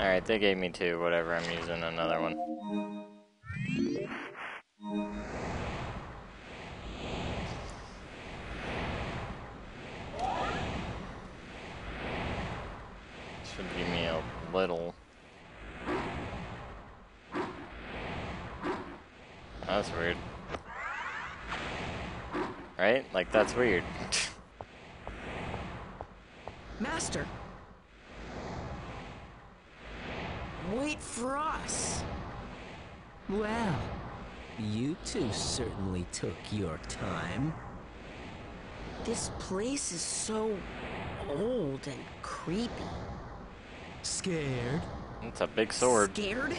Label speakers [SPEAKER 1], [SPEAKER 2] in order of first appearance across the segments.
[SPEAKER 1] Alright, they gave me two, whatever, I'm using another one. Should give me a little. That's weird. Right? Like, that's weird.
[SPEAKER 2] Master! Wait for us!
[SPEAKER 3] Well, you two certainly took your time.
[SPEAKER 2] This place is so old and creepy.
[SPEAKER 3] Scared?
[SPEAKER 1] It's a big sword.
[SPEAKER 2] Scared?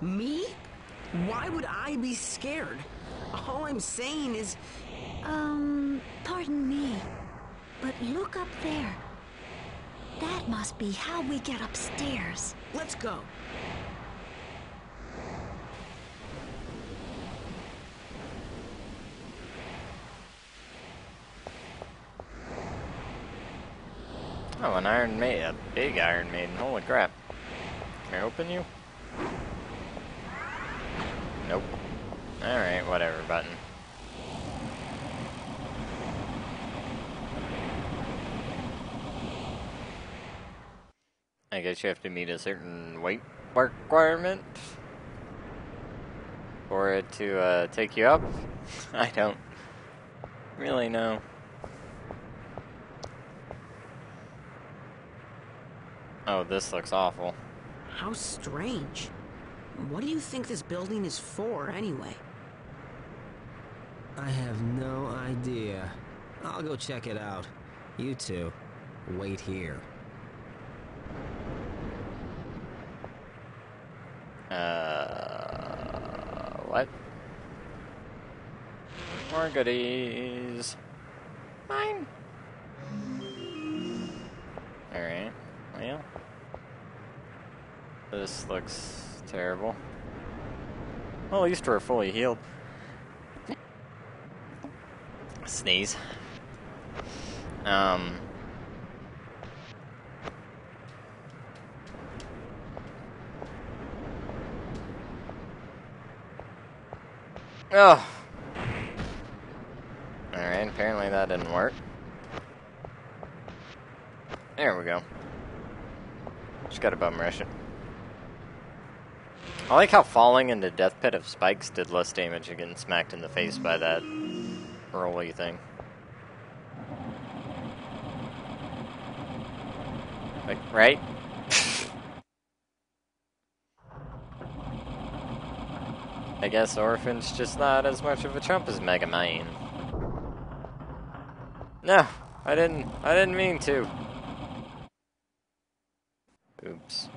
[SPEAKER 2] Me? Why would I be scared? All I'm saying is,
[SPEAKER 4] Um, pardon me, but look up there. That must be how we get upstairs.
[SPEAKER 2] let's go.
[SPEAKER 1] Oh, an Iron Maiden. A big Iron Maiden. Holy crap. Can I open you? Nope. Alright, whatever, button. I guess you have to meet a certain weight requirement for it to uh, take you up. I don't really know. Oh, this looks awful.
[SPEAKER 2] How strange. What do you think this building is for, anyway?
[SPEAKER 3] I have no idea. I'll go check it out. You two, wait here.
[SPEAKER 1] Uh, what? More goodies. Mine. Alright, well. This looks terrible. Well, at least we're fully healed. Sneeze. Um. Oh. Alright, apparently that didn't work. There we go. Just got a bum rush it. I like how falling into the death pit of spikes did less damage than getting smacked in the face by that rolly thing. Like, right? I guess Orphen's just not as much of a chump as Mega Man. No, I didn't. I didn't mean to. Oops.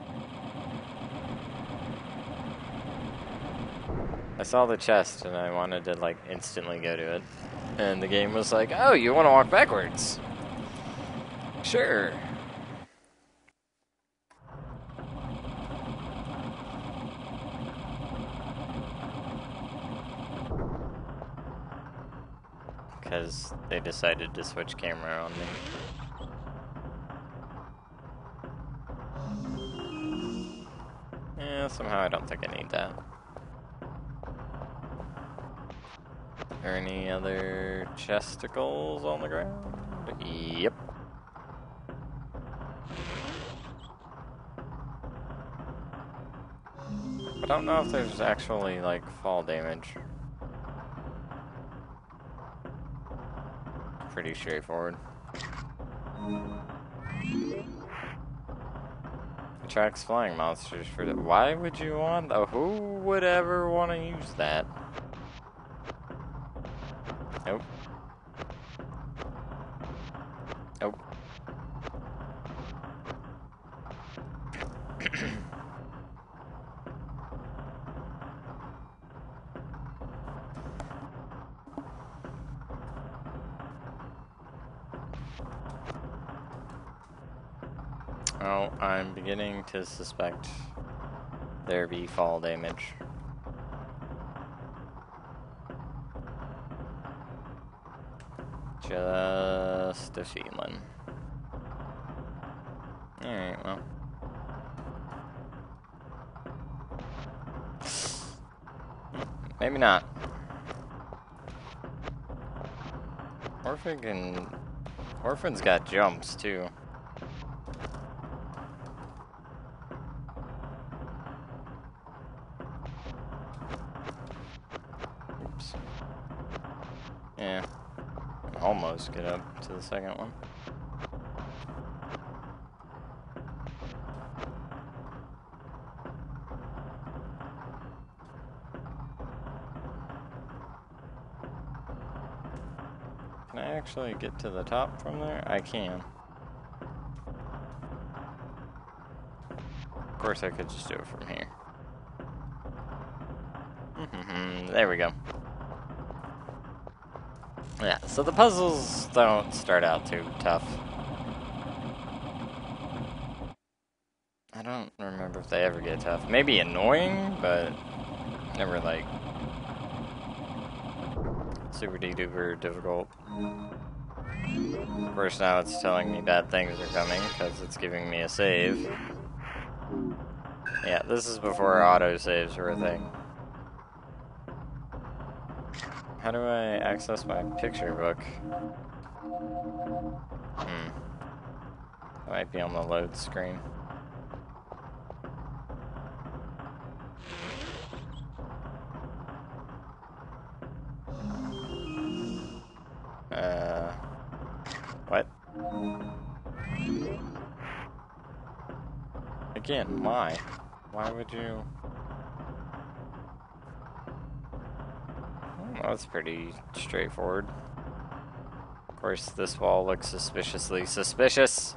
[SPEAKER 1] I saw the chest and I wanted to like instantly go to it. And the game was like, oh, you want to walk backwards? Sure. Because they decided to switch camera on me. Yeah, somehow I don't think I need that. Are any other chesticles on the ground? Yep. I don't know if there's actually like fall damage. Pretty straightforward. Attracts flying monsters for the. Why would you want? Oh, who would ever want to use that? Well, I'm beginning to suspect there be fall damage. Just a feeling. Alright, well. Maybe not. Orphen can... Orphen's got jumps, too. Second one. Can I actually get to the top from there? I can. Of course, I could just do it from here. there we go. Yeah, so the puzzles don't start out too tough. I don't remember if they ever get tough. Maybe annoying, but never like super duper difficult. Course, now it's telling me bad things are coming because it's giving me a save. Yeah, this is before auto saves were a thing. How do I access my picture book? Hmm. It might be on the load screen. Uh, what? Again, why? Why would you? That's pretty straightforward. Of course, this wall looks suspiciously suspicious.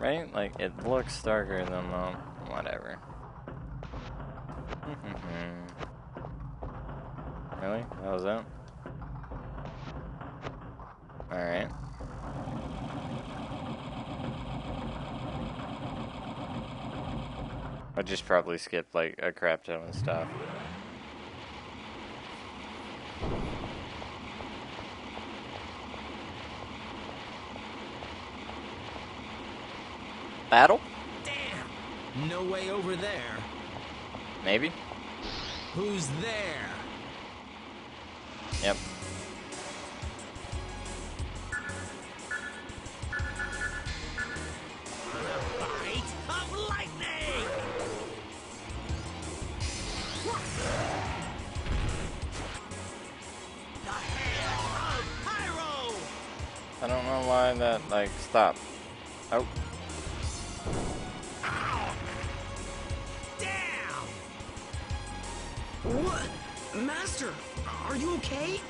[SPEAKER 1] Right? Like, it looks darker than the... whatever. really? That was it? Alright. I just probably skipped like a crap ton of stuff. Battle?
[SPEAKER 3] Damn! No way over there.
[SPEAKER 1] Maybe?
[SPEAKER 3] Who's there?
[SPEAKER 1] Yep. I don't know why that like stopped. Oh.
[SPEAKER 3] Damn!
[SPEAKER 2] What? Master, are you okay?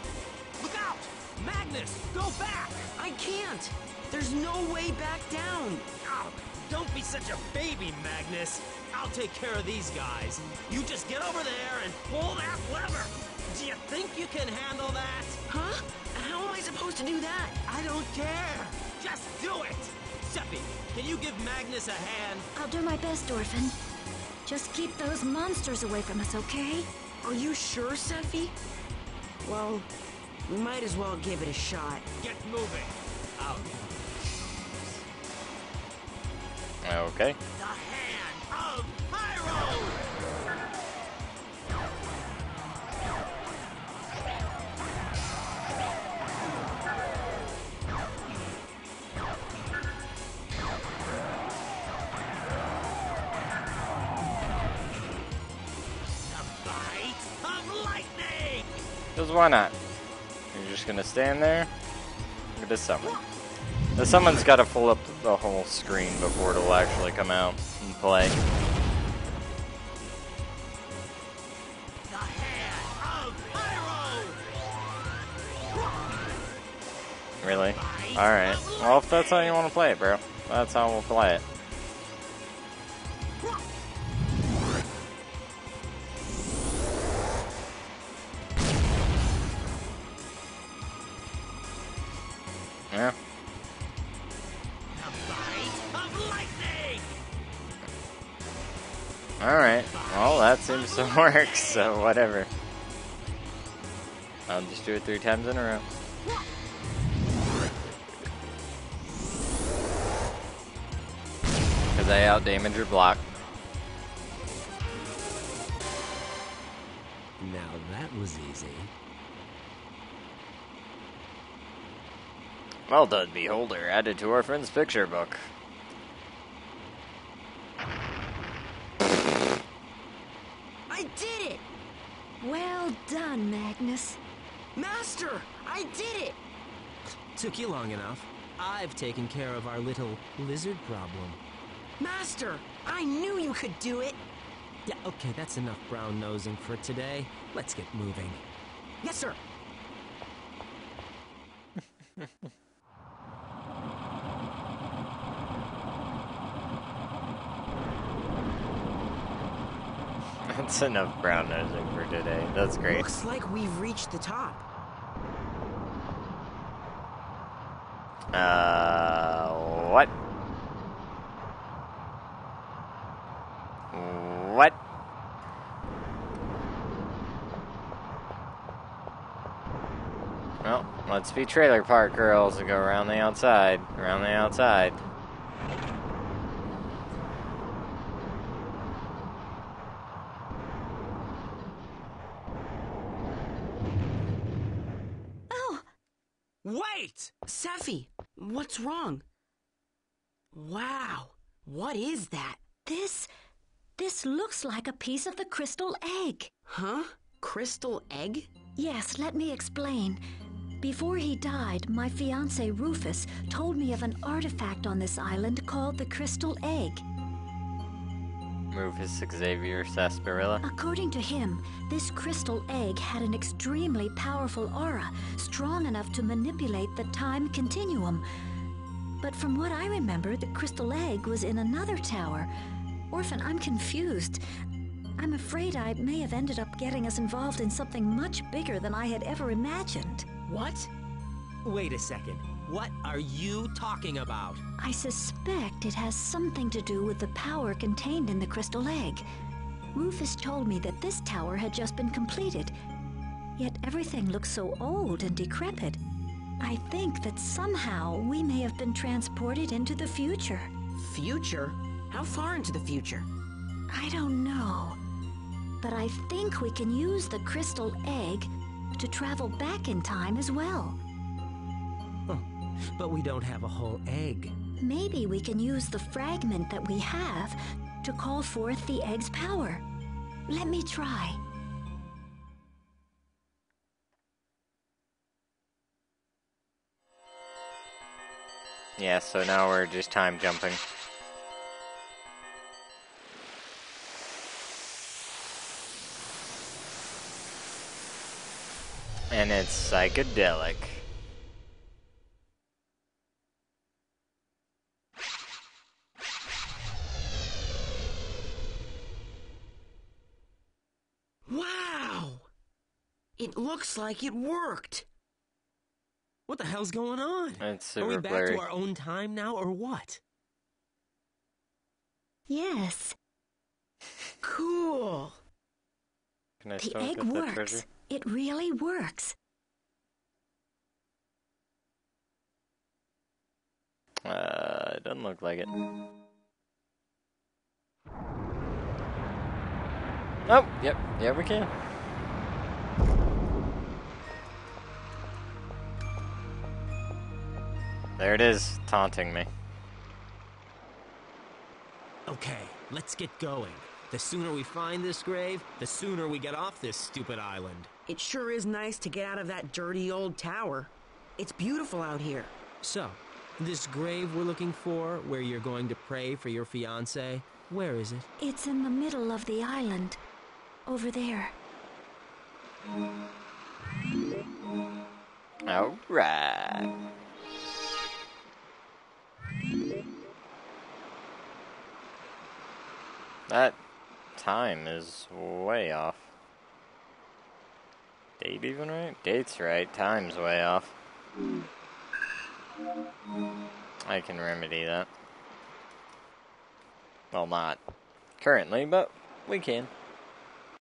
[SPEAKER 3] Look out! Magnus, go back!
[SPEAKER 2] I can't. There's no way back down.
[SPEAKER 3] Oh, don't be such a baby, Magnus. I'll take care of these guys. You just get over there and pull that lever. Do you think you can handle that?
[SPEAKER 2] Huh? How am I supposed to do that?
[SPEAKER 3] I don't care. Just do it. Sephi, can you give Magnus a hand?
[SPEAKER 4] I'll do my best, Orphen. Just keep those monsters away from us, okay?
[SPEAKER 2] Are you sure, Sephi? Well, we might as well give it a shot.
[SPEAKER 3] Get moving. Out.
[SPEAKER 1] Okay. Because why not? You're just gonna stand there? Look at this summon. The summon's gotta pull up the whole screen before it'll actually come out and play. Really? Alright. Well, if that's how you want to play it, bro, that's how we'll play it. Alright. Well, that seems to work, so whatever. I'll just do it three times in a row. they out damage your block.
[SPEAKER 3] Now that was easy.
[SPEAKER 1] Well done, Beholder. Added to our friend's picture book.
[SPEAKER 2] I did it!
[SPEAKER 4] Well done, Magnus.
[SPEAKER 2] Master, I did it!
[SPEAKER 3] Took you long enough. I've taken care of our little lizard problem.
[SPEAKER 2] Master, I knew you could do it!
[SPEAKER 3] Yeah, okay, that's enough brown nosing for today. Let's get moving.
[SPEAKER 2] Yes, sir.
[SPEAKER 1] That's enough brown nosing for today. That's great.
[SPEAKER 2] Looks like we've reached the top.
[SPEAKER 1] Uh, what? What? Well, let's be trailer park girls and go around the outside. Around the outside.
[SPEAKER 4] Oh,
[SPEAKER 3] Wait!
[SPEAKER 2] Sephi, what's wrong? Wow, what is that?
[SPEAKER 4] this. This looks like a piece of the crystal egg.
[SPEAKER 2] Huh? Crystal egg?
[SPEAKER 4] Yes, let me explain. Before he died, my fiance Rufus told me of an artifact on this island called the Crystal Egg.
[SPEAKER 1] Rufus Xavier Sarsaparilla.
[SPEAKER 4] According to him, this crystal egg had an extremely powerful aura, strong enough to manipulate the time continuum. But from what I remember, the crystal egg was in another tower. Orphen, I'm confused. I'm afraid I may have ended up getting us involved in something much bigger than I had ever imagined.
[SPEAKER 2] What?
[SPEAKER 3] Wait a second. What are you talking about?
[SPEAKER 4] I suspect it has something to do with the power contained in the crystal egg. Rufus told me that this tower had just been completed, yet everything looks so old and decrepit. I think that somehow we may have been transported into the future.
[SPEAKER 2] Future? How far into the future?
[SPEAKER 4] I don't know. But I think we can use the crystal egg to travel back in time as well.
[SPEAKER 3] But we don't have a whole egg.
[SPEAKER 4] Maybe we can use the fragment that we have to call forth the egg's power. Let me try.
[SPEAKER 1] Yeah, so now we're just time jumping. And it's psychedelic.
[SPEAKER 2] Wow! It looks like it worked.
[SPEAKER 3] What the hell's going on?
[SPEAKER 1] It's
[SPEAKER 3] Are we back
[SPEAKER 1] blurry.
[SPEAKER 3] to our own time now, or what?
[SPEAKER 4] Yes,
[SPEAKER 2] Cool.
[SPEAKER 1] Can I
[SPEAKER 4] the
[SPEAKER 1] still
[SPEAKER 4] egg
[SPEAKER 1] get that
[SPEAKER 4] works.
[SPEAKER 1] treasure?
[SPEAKER 4] It really works.
[SPEAKER 1] Uh, it doesn't look like it. Oh, yep, yeah, we can. There it is, taunting me.
[SPEAKER 3] Okay, let's get going. The sooner we find this grave, the sooner we get off this stupid island.
[SPEAKER 2] It sure is nice to get out of that dirty old tower. It's beautiful out here.
[SPEAKER 3] So, this grave we're looking for, where you're going to pray for your fiance, where is it?
[SPEAKER 4] It's in the middle of the island. Over there.
[SPEAKER 1] Alright. That time is way off. Date even right? Date's right, time's way off. I can remedy that. Well, not currently, but we can.